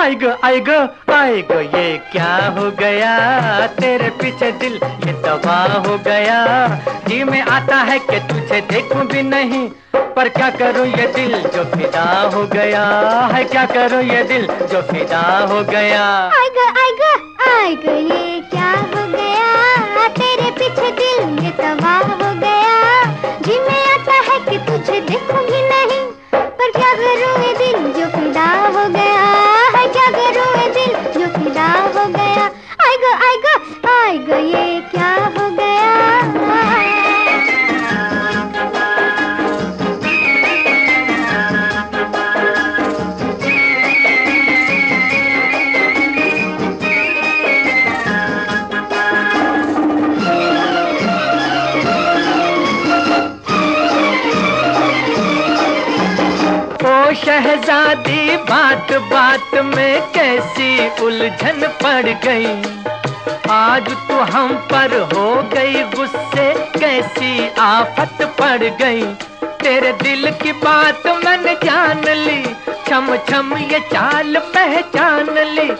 आई गो आई गो ये क्या हो गया? तेरे पीछे दिल, ये दबा हो गया। जी में आता है कि तुझे देखूँ भी नहीं, पर क्या करूँ ये दिल जो फिदा हो गया? है क्या करूँ ये दिल जो फिदा हो गया? आएगा आएगा आएगा, ये क्या हो गया? तेरे पीछे दिल, ये तबाह हो गया। जी में आता है कि तुझे देखूँगी नहीं, पर क्या करूँ शहजादी बात बात में कैसी उलझन पड़ गई। आज तू हम पर हो गई गुस्से, कैसी आफत पड़ गई। तेरे दिल की बात मैंने जान ली, छम छम ये चाल पहचान ली।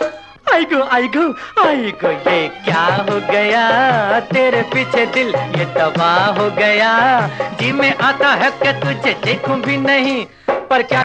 आई गो आई गो आई गो, ये क्या हो गया? तेरे पीछे दिल ये तबाह हो गया। जी में आता है कि तुझे, देखूँ भी नहीं, पर क्या